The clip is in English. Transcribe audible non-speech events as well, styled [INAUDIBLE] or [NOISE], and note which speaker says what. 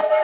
Speaker 1: you. [LAUGHS]